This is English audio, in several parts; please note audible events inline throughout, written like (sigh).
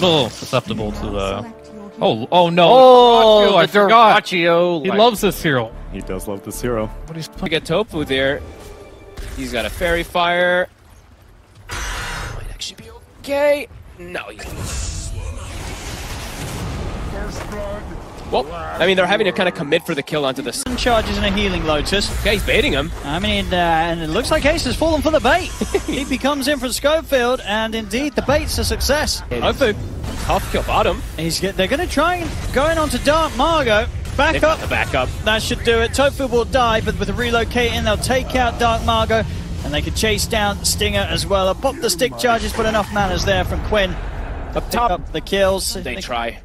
little susceptible to the. Oh, oh no! Oh, I the forgot. Dyrachyo, He like- loves this hero. He does love this hero. But he's to get Tofu there. He's got a faerie fire. Might actually be okay. No, he's Well, I mean, they're having to kind of commit for the kill onto the. charges and a healing Lotus. Okay, he's baiting him. I mean, uh, and it looks like Ace has fallen for the bait. (laughs) he comes in from Scofield, and indeed the bait's a success. Tofu, tough kill bottom. He's get, they're going to try and going on to DarkMago. Back They've up. the backup. That should do it. Tofu will die, but with relocating, they'll take out DarkMago, and they can chase down Stinger as well. A Pop the stick charges, but enough manners there from Quinn. Up top, up the kills. they try.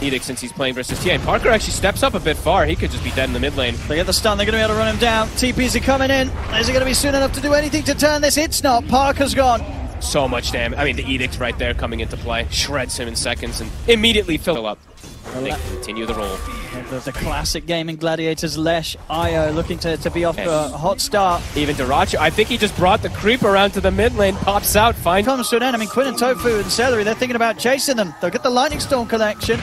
Edict since he's playing versus TA. And Parker actually steps up a bit far. He could just be dead in the mid lane. They get the stun, they're going to be able to run him down. TPs are coming in. Is it going to be soon enough to do anything to turn this? It's not. Parker's gone. So much damage. I mean, the Edict right there coming into play. Shreds him in seconds and immediately fill up. They continue the roll. The, the classic Gaimin Gladiators, Lesh, Io looking to, to be off to a hot start. Even Dyrachyo, I think he just brought the creep around to the mid lane, pops out, fine. Comes to an end. I mean, Quinn and Tofu and Seleri, they're thinking about chasing them. They'll get the Lightning Storm connection.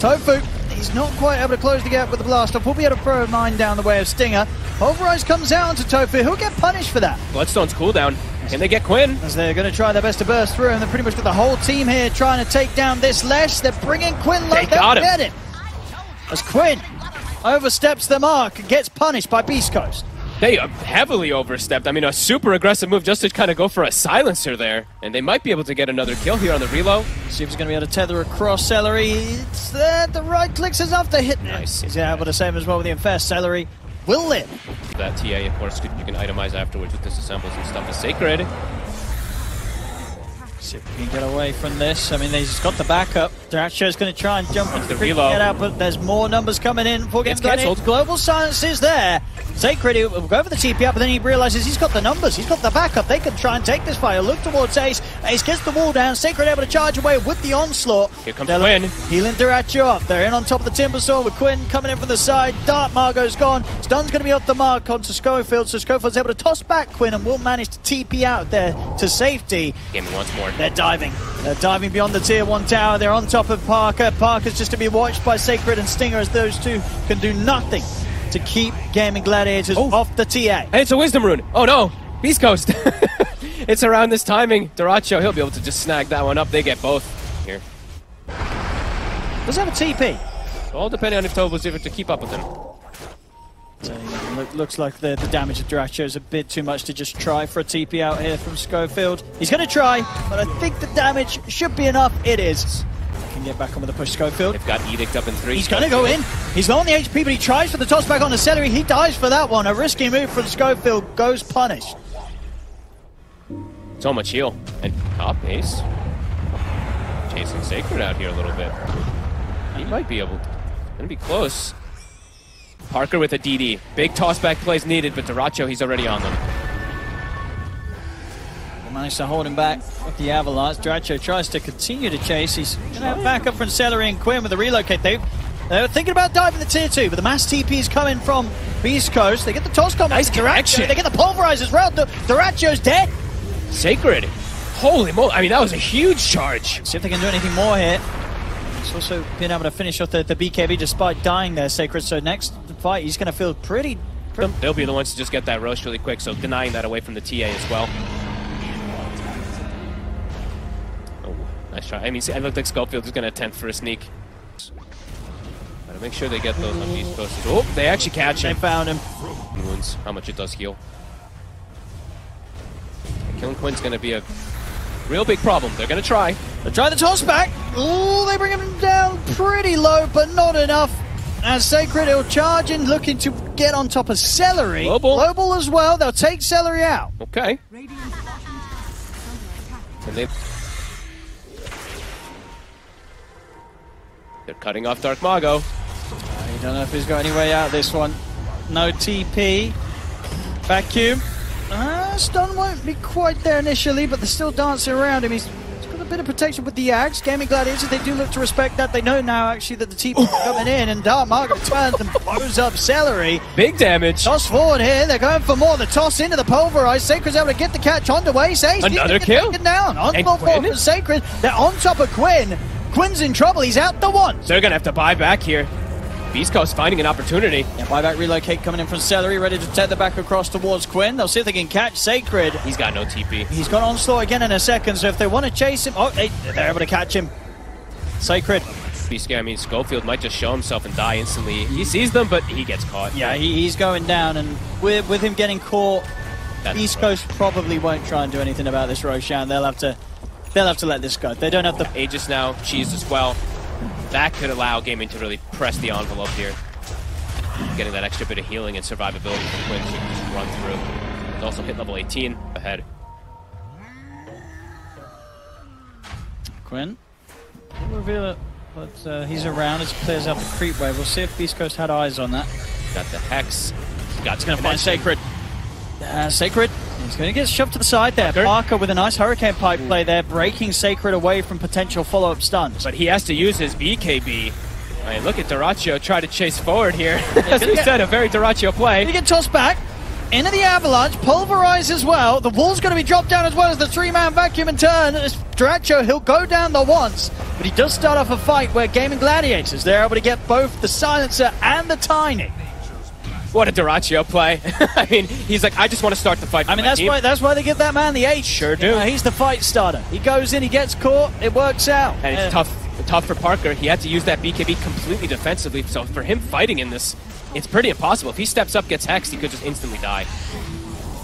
Tofu, he's not quite able to close the gap with the blast off. We'll be able to throw a mine down the way of Stinger. Pulverize comes out onto Tofu. He'll get punished for that. Bloodstone's cooldown. Can they get Quinn? As they're going to try their best to burst through, and they've pretty much got the whole team here trying to take down this Lesh. They're bringing Quinn low. They They'll got him. get him. As Quinn oversteps the mark and gets punished by Beast Coast. They heavily overstepped. I mean, a super aggressive move just to kind of go for a silencer there. And they might be able to get another kill here on the reload. See if he's going to be able to tether across Seleri. It's there. The right clicks is off the hit. Nice. He's able to save as well with the Infest. Seleri will live. That TA, of course, you can itemize afterwards with disassembles and stuff. Is sacred. See if we can get away from this. I mean, he's got the backup. Dyrachyo's going to try and jump into the reload. get out, but there's more numbers coming in. It's getting cancelled. Global silence is there. Sacred will go for the TP up, but then he realizes he's got the numbers. He's got the backup. They can try and take this fire. Look towards Ace. Ace gets the wall down. Sacred able to charge away with the onslaught. Here comes They're Quinn. Healing Dyrachyo up. They're in on top of the Timber Storm with Quinn coming in from the side. DarkMago's gone. Stun's going to be off the mark onto Scofield, so Scofield's able to toss back Quinn and will manage to TP out there to safety. Game me once more. They're diving. They're diving beyond the tier one tower. They're on top of Parker. Parker's just to be watched by Sacred and Stinger as those two can do nothing to keep Gaimin Gladiators Oh. off the TA. Hey, it's a Wisdom Rune. Oh no, Beast Coast. (laughs) it's around this timing. Dyrachyo, he'll be able to just snag that one up. They get both here. Does have a TP? All depending on if was able to keep up with him. So, looks like the, the damage of Dyrachyo is a bit too much to just try for a TP out here from Scofield. He's going to try, but I think the damage should be enough. It is. Get back on with the push, Scofield. They've got Edict up in three. He's going to go in. He's low on the HP, but he tries for the toss back on the Seleri. He dies for that one. A risky move from Scofield goes punished. So much heal. And top ace. Chasing Sacred out here a little bit. He might be able. Gonna be close. Parker with a DD. Big toss tossback plays needed, but Dyrachyo, he's already on them. Managed to hold him back with the Avalanche. Dyrachyo tries to continue to chase. He's going to have backup from Seleri and Quinn with the relocate. They, they're thinking about diving the tier 2, but the mass TP is coming from Beast Coast. They get the toss combat. Nice connection. They get the pulverize as well. Dyrachyo's dead. Sacred. Holy moly. I mean, that was a huge charge. See if they can do anything more here. He's also been able to finish off the, the BKB despite dying there, Sacred. So next fight, he's going to feel pretty... pretty They'll be the ones to just get that roast really quick, so denying that away from the TA as well. Nice try. I mean, see, I looked like Scofield is going to attempt for a sneak. Gotta make sure they get those on these posts. Oh, they actually catch they him. found him. Wounds, how much it does heal. Killing Quinn's going to be a real big problem. They're going to try. They try the toss back. Ooh, they bring him down pretty low, but not enough. And Sacred, he'll charge in, looking to get on top of Seleri. Global. Global as well. They'll take Seleri out. Okay. And they... They're cutting off DarkMago. I don't know if he's got any way out this one. No TP. Vacuum. Uh, stun won't be quite there initially, but they're still dancing around him. He's, he's got a bit of protection with the Axe. Gaimin Gladiators, they do look to respect that. They know now, actually, that the TP is (laughs) coming in, and Dark Margaret turns and blows up Seleri. Big damage. Toss forward here. They're going for more. The toss into the pulverize. Sacred's able to get the catch on the way. Another kill. Taken down. On And Quinn? Sacred. They're on top of Quinn. Quinn's in trouble. He's out the one. So they're gonna have to buy back here. Beast Coast finding an opportunity. Yeah, buyback relocate coming in from Seleri, ready to tether back across towards Quinn. They'll see if they can catch Sacred. He's got no TP. He's got onslaught again in a second, so if they want to chase him, oh, they, they're able to catch him. Sacred. I mean, Scofield might just show himself and die instantly. He sees them, but he gets caught. Yeah, he, he's going down, and with, with him getting caught, That's East. Coast probably won't try and do anything about this Roshan. They'll have to, they'll have to let this go. They don't have the. Aegis now, cheesed as well. That could allow Gaimin to really press the envelope here. Getting that extra bit of healing and survivability from Quinn to just run through. He's also hit level 18 ahead. Quinn. We'll reveal it, but uh, he's around as he clears out the creep wave. We'll see if Beast Coast had eyes on that. Got the Hex. Got to find Sacred. Uh, Sacred. He's going to get shoved to the side there. Parker. Parker with a nice Hurricane Pike play there, breaking Sacred away from potential follow-up stuns. But he has to use his BKB. I mean, look at Dyrachyo try to chase forward here. (laughs) As we said, a very Dyrachyo play. He play. get tossed back. Into the avalanche, pulverized as well. The wall's going to be dropped down as well as the three-man vacuum in turn. As Dyrachyo, he'll go down the once, but he does start off a fight where Gaimin Gladiators, they're able to get both the silencer and the tiny. What a Dyrachyo play. (laughs) I mean, he's like, I just want to start the fight. I mean, that's team. why that's why they give that man the H. Sure do. Uh, he's the fight starter. He goes in, he gets caught, it works out. And it's Uh, tough tough for Parker. He had to use that BKB completely defensively. So for him fighting in this, it's pretty impossible. If he steps up, gets hexed, he could just instantly die.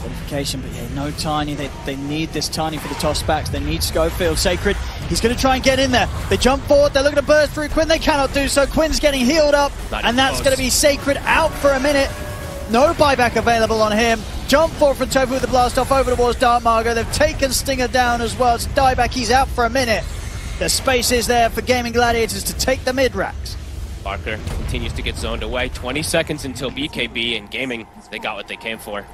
Qualification, but yeah, no Tiny. They, they need this Tiny for the toss backs. They need Scofield. Sacred, he's going to try and get in there. They jump forward. They're looking to burst through Quinn. They cannot do so. Quinn's getting healed up, Not and that's going to be Sacred out for a minute. No buyback available on him. Jump forward from Tofu with the blast off over towards DarkMago. They've taken Stinger down as well. It's dieback. He's out for a minute. The space is there for Gaimin Gladiators to take the mid racks. Parker continues to get zoned away. 20 seconds until BKB and Gaimin. They got what they came for.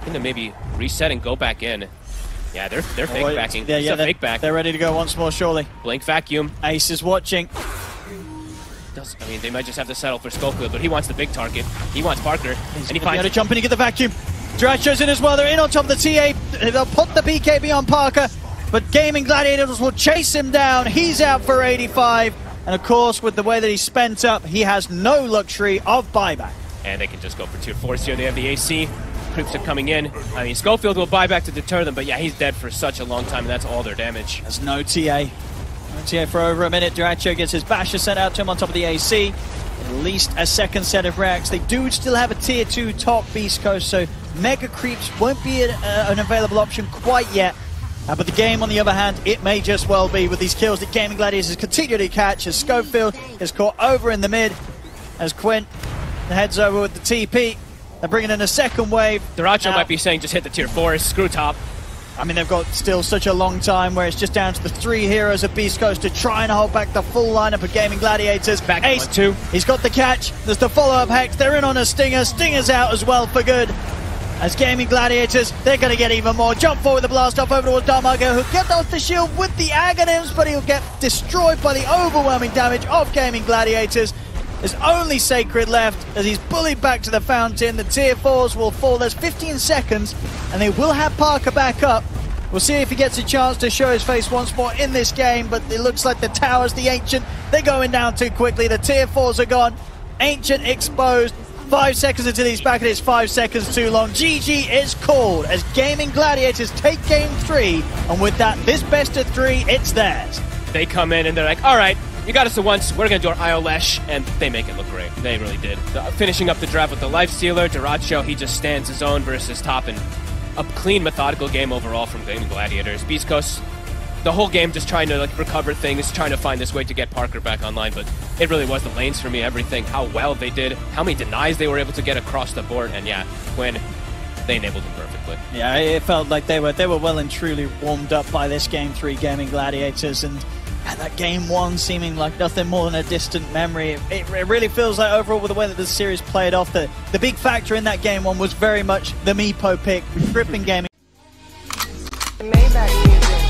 Going to maybe reset and go back in. Yeah, they're they're oh, fake Oh, backing. Yeah, yeah, they're, fake back. they're ready to go once more, surely. Blink vacuum. Ace is watching. Does, I mean, they might just have to settle for Scofield, but he wants the big target. He wants Parker, and he He's finds to jump in and get the vacuum. Dyrachyo's in as well. They're in on top of the TA. They'll put the BKB on Parker, but Gaimin Gladiators will chase him down. He's out for 85. And of course, with the way that he's spent up, he has no luxury of buyback. and they can just go for tier force here. They have the AC. Creeps are coming in. I mean, Scofield will buy back to deter them, but yeah, he's dead for such a long time, and that's all their damage. There's no TA. TA for over a minute. Dyrachyo gets his basher sent out to him on top of the AC. At least a second set of racks. They do still have a tier 2 top Beast Coast, so Mega Creeps won't be an, uh, an available option quite yet. Uh, but the game, on the other hand, it may just well be with these kills that Gaimin Gladiators continue to catch as Scofield is caught over in the mid as Quinn heads over with the TP. They're bringing in a second wave. Dyrachyo might be saying just hit the tier four, screw top. I mean, they've got still such a long time where it's just down to the three heroes of Beast Coast to try and hold back the full lineup of Gaimin Gladiators. Back Ace, one, two. He's got the catch. There's the follow-up hex. They're in on a Stinger. Stinger's out as well for good. As Gaimin Gladiators, they're going to get even more. Jump forward, with the blast off over towards DarkMago, who'll get off the shield with the Aghanims, but he'll get destroyed by the overwhelming damage of Gaimin Gladiators. There's only Sacred left as he's bullied back to the fountain. The tier 4s will fall. There's 15 seconds, and they will have Parker back up. We'll see if he gets a chance to show his face once more in this game, but it looks like the towers, the Ancient, they're going down too quickly. The tier 4s are gone. Ancient exposed. Five seconds until he's back, and it's five seconds too long. GG is called as Gaimin Gladiators take game three, and with that, this best of three, it's theirs. They come in and they're like, all right, you got us the once, we're going to do our Io Lesh, and they make it look great. They really did. The- finishing up the draft with the Life Stealer, Dyrachyo, he just stands his own versus top, and a clean, methodical game overall from Gaimin Gladiators. Beast Coast, the whole game just trying to like recover things, trying to find this way to get Parker back online, but it really was the lanes for me, everything, how well they did, how many denies they were able to get across the board, and yeah, when they enabled it perfectly. Yeah, it felt like they were they were well and truly warmed up by this game three Gaimin Gladiators, and, and that game one seeming like nothing more than a distant memory. It, it really feels like overall with the way that the series played off, the the big factor in that game one was very much the Meepo pick, gripping gaming. Maybach music.